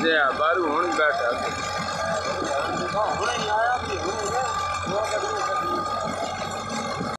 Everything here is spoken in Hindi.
જે આભાર હું બેઠા